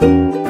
you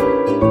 you